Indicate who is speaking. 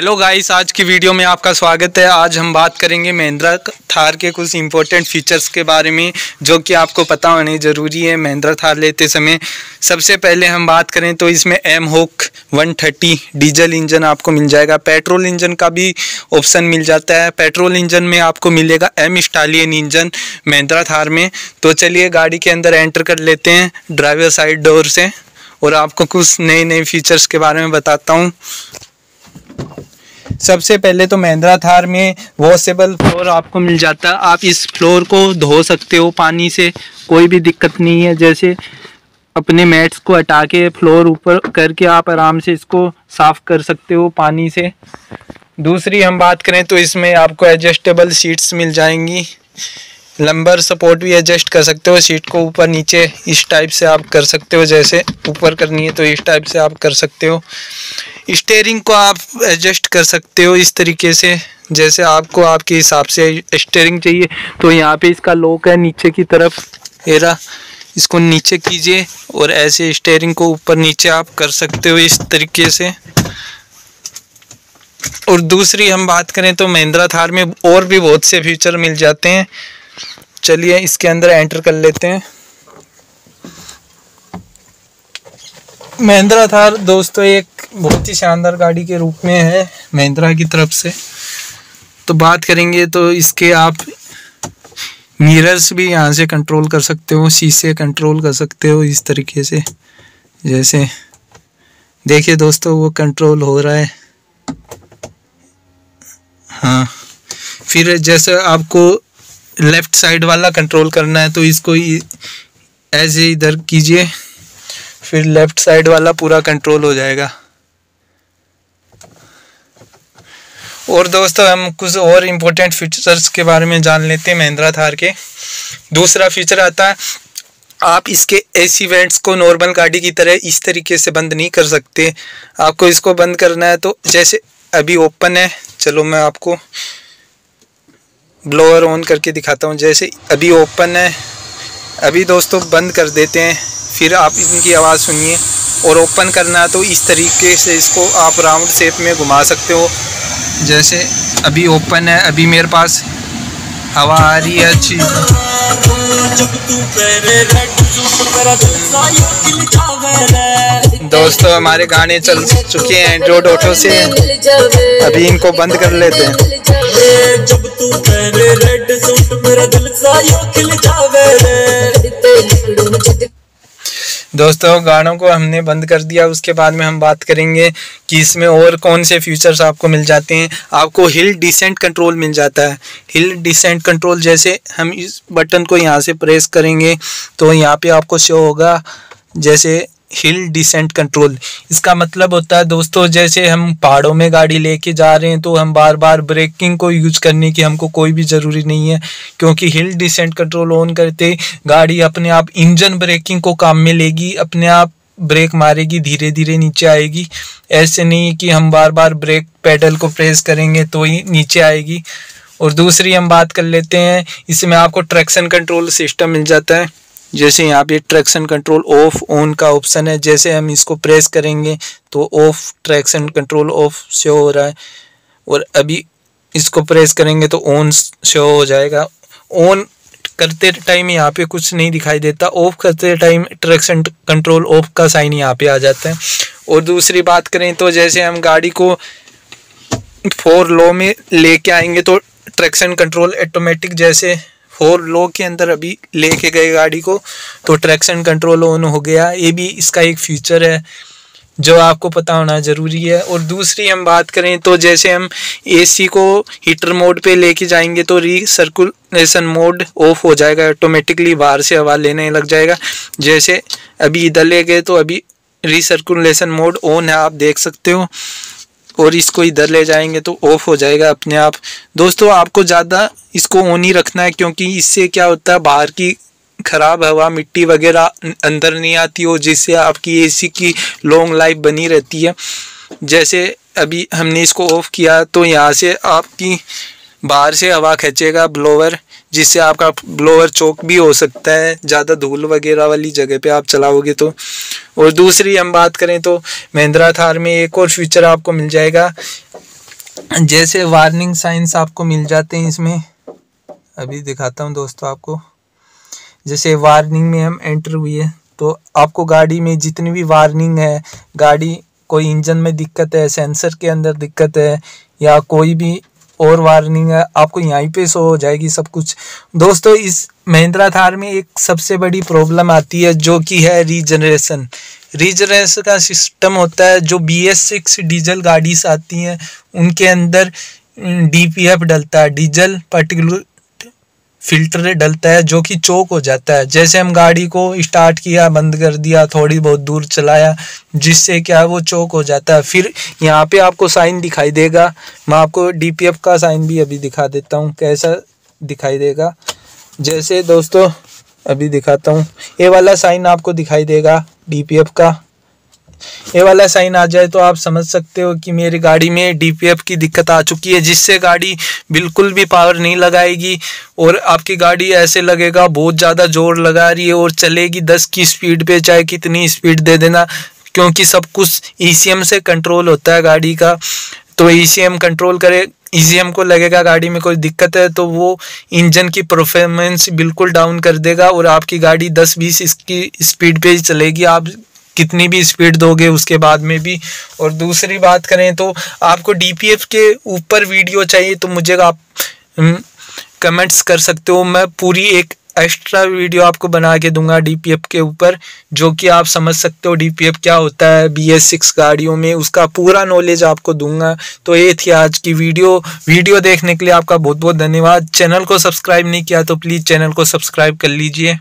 Speaker 1: Hello guys आज की video में आपका स्वागत है। आज हम बात करेंगे महिंद्रा थार के कुछ इम्पोर्टेंट फीचर्स के बारे में, जो कि आपको पता होने ज़रूरी है महिंद्रा थार लेते समय। सबसे पहले हम बात करें तो इसमें एम होक 130 डीजल इंजन आपको मिल जाएगा। पेट्रोल इंजन का भी ऑप्शन मिल जाता है। पेट्रोल इंजन में आपको मिलेगा M Stallion engine Mahindra Thar में। तो चलिए गाड़ी के अंदर एंटर कर लेते हैं ड्राइवर साइड डोर से। और आपको कुछ नए नए फीचर्स के बारे में बताता हूँ। सबसे पहले तो महिंद्रा थार में वॉशेबल फ्लोर आपको मिल जाता है। आप इस फ्लोर को धो सकते हो पानी से, कोई भी दिक्कत नहीं है। जैसे अपने मैट्स को हटा के फ्लोर ऊपर करके आप आराम से इसको साफ़ कर सकते हो पानी से। दूसरी हम बात करें तो इसमें आपको एडजस्टेबल सीट्स मिल जाएँगी। लंबर सपोर्ट भी एडजस्ट कर सकते हो। सीट को ऊपर नीचे इस टाइप से आप कर सकते हो, जैसे ऊपर करनी है तो इस टाइप से आप कर सकते हो। स्टेयरिंग को आप एडजस्ट कर सकते हो इस तरीके से। जैसे आपको आपके हिसाब से स्टेयरिंग चाहिए तो यहाँ पे इसका लॉक है नीचे की तरफ़। एरा, इसको नीचे कीजिए और ऐसे स्टेयरिंग को ऊपर नीचे आप कर सकते हो इस तरीके से। और दूसरी हम बात करें तो महिंद्रा थार में और भी बहुत से फीचर मिल जाते हैं। चलिए इसके अंदर एंटर कर लेते हैं। महिंद्रा थार, दोस्तों एक बहुत ही शानदार गाड़ी के रूप में है, महिंद्रा की तरफ़ से। तो बात करेंगे तो इसके आप मिरर्स भी यहाँ से कंट्रोल कर सकते हो, शीशे कंट्रोल कर सकते हो इस तरीके से। जैसे, देखिए दोस्तों, वो कंट्रोल हो रहा है। हाँ फिर जैसे आपको लेफ़्ट साइड वाला कंट्रोल करना है तो इसको ऐसे इधर कीजिए, फिर लेफ़्ट साइड वाला पूरा कंट्रोल हो जाएगा। और दोस्तों, हम कुछ और इम्पोर्टेंट फीचर्स के बारे में जान लेते हैं महिंद्रा थार के। दूसरा फीचर आता है, आप इसके एसी वेंट्स को नॉर्मल गाड़ी की तरह इस तरीके से बंद नहीं कर सकते। आपको इसको बंद करना है तो जैसे अभी ओपन है, चलो मैं आपको ब्लोअर ऑन करके दिखाता हूँ। जैसे अभी ओपन है, अभी दोस्तों बंद कर देते हैं। फिर आप इनकी आवाज़ सुनिए। और ओपन करना तो इस तरीके से इसको आप राउंड शेप में घुमा सकते हो। जैसे अभी ओपन है, अभी मेरे पास हवा आ रही है अच्छी। दोस्तों, हमारे गाने चल चुके हैं एंड्रॉइड ऑटो से। अभी इनको बंद कर लेते हैं। दोस्तों, गानों को हमने बंद कर दिया, उसके बाद में हम बात करेंगे कि इसमें और कौन से फीचर्स आपको मिल जाते हैं। आपको हिल डिसेंट कंट्रोल मिल जाता है। हिल डिसेंट कंट्रोल जैसे हम इस बटन को यहाँ से प्रेस करेंगे तो यहाँ पे आपको शो होगा, जैसे हिल डिसेंट कंट्रोल इसका मतलब होता है दोस्तों, जैसे हम पहाड़ों में गाड़ी लेके जा रहे हैं तो हम बार बार ब्रेकिंग को यूज़ करने की हमको कोई भी ज़रूरी नहीं है, क्योंकि हिल डिसेंट कंट्रोल ऑन करते गाड़ी अपने आप इंजन ब्रेकिंग को काम में लेगी, अपने आप ब्रेक मारेगी धीरे धीरे नीचे आएगी। ऐसे नहीं कि हम बार बार ब्रेक पैडल को प्रेस करेंगे तो ही नीचे आएगी। और दूसरी हम बात कर लेते हैं, इसमें आपको ट्रैक्शन कंट्रोल सिस्टम मिल जाता है। जैसे यहाँ पे ट्रैक्शन कंट्रोल ऑफ़ ऑन का ऑप्शन है, जैसे हम इसको प्रेस करेंगे तो off traction control off show हो रहा है। और अभी इसको प्रेस करेंगे तो ऑन शो हो जाएगा। ऑन करते टाइम यहाँ पे कुछ नहीं दिखाई देता। ऑफ़ करते टाइम ट्रैक्शन कंट्रोल ऑफ़ का साइन यहाँ पे आ जाता है। और दूसरी बात करें तो जैसे हम गाड़ी को फोर लो में लेके आएँगे तो ट्रैक्शन कंट्रोल ऑटोमेटिक जैसे फोर लो के अंदर अभी लेके गए गाड़ी को तो ट्रैक्शन कंट्रोल ऑन हो गया। ये भी इसका एक फीचर है, जो आपको पता होना ज़रूरी है। और दूसरी हम बात करें तो जैसे हम एसी को हीटर मोड पे लेके जाएँगे तो रीसर्कुलेशन मोड ऑफ़ हो जाएगा ऑटोमेटिकली बाहर से हवा लेने लग जाएगा। जैसे अभी इधर ले गए तो अभी रीसर्कुलेशन मोड ऑन है, आप देख सकते हो। और इसको इधर ले जाएँगे तो ऑफ़ हो जाएगा अपने आप। दोस्तों, आपको ज़्यादा इसको ऑन ही रखना है क्योंकि इससे क्या होता है, बाहर की ख़राब हवा, मिट्टी वगैरह अंदर नहीं आती हो जिससे आपकी एसी की लॉन्ग लाइफ बनी रहती है। जैसे अभी हमने इसको ऑफ़ किया तो यहाँ से आपकी बाहर से हवा खींचेगा ब्लोवर जिससे आपका ब्लोवर चौक भी हो सकता है। ज़्यादा धूल वगैरह वाली जगह पे आप चलाओगे तो। और दूसरी हम बात करें तो महिंद्रा थार में एक और फीचर आपको मिल जाएगा। जैसे वार्निंग साइंस आपको मिल जाते हैं इसमें। अभी दिखाता हूँ दोस्तों आपको। जैसे वार्निंग में हम एंटर हुई है तो आपको गाड़ी में जितनी भी वार्निंग है, गाड़ी कोई इंजन में दिक्कत है सेंसर के अंदर दिक्कत है, या कोई भी और वार्निंग है, आपको यहीं पे शो हो जाएगी सब कुछ। दोस्तों, इस महिंद्रा थार में एक सबसे बड़ी प्रॉब्लम आती है, जो कि है रीजनरेशन रीजनरेशन का सिस्टम होता है, जो बी एस सिक्स डीजल गाड़ी आती हैं, उनके अंदर डी पी एफ़ डलता है। डीजल पर्टिकुलर फ़िल्टर डलता है, जो कि चौक हो जाता है। जैसे हम गाड़ी को स्टार्ट किया, बंद कर दिया, थोड़ी बहुत दूर चलाया, जिससे क्या है, वो चौक हो जाता है। फिर यहाँ पे आपको साइन दिखाई देगा। मैं आपको डीपीएफ का साइन भी अभी दिखा देता हूँ, कैसा दिखाई देगा। जैसे दोस्तों, अभी दिखाता हूँ। ये वाला साइन आपको दिखाई देगा डीपीएफ का। ये वाला साइन आ जाए तो आप समझ सकते हो कि मेरी गाड़ी में डीपीएफ की दिक्कत आ चुकी है, जिससे गाड़ी बिल्कुल भी पावर नहीं लगाएगी और आपकी गाड़ी ऐसे लगेगा, बहुत ज़्यादा ज़ोर लगा रही है और चलेगी दस की स्पीड पे, चाहे कितनी स्पीड दे देना, क्योंकि सब कुछ ई e से कंट्रोल होता है गाड़ी का। तो ई e कंट्रोल करे ई e को लगेगा गाड़ी में कोई दिक्कत है तो वो इंजन की परफॉर्मेंस बिल्कुल डाउन कर देगा और आपकी गाड़ी 10-20 इसकी स्पीड पे ही चलेगी। आप कितनी भी स्पीड दोगे उसके बाद में भी। और दूसरी बात करें तो आपको डीपीएफ के ऊपर वीडियो चाहिए तो मुझे आप कमेंट्स कर सकते हो। मैं पूरी एक एक्स्ट्रा वीडियो आपको बना के दूँगा डीपीएफ के ऊपर, जो कि आप समझ सकते हो डीपीएफ क्या होता है। बी एस सिक्स गाड़ियों में उसका पूरा नॉलेज आपको दूँगा। तो ये थी आज की वीडियो वीडियो देखने के लिए आपका बहुत बहुत धन्यवाद। चैनल को सब्सक्राइब नहीं किया तो प्लीज़ चैनल को सब्सक्राइब कर लीजिए।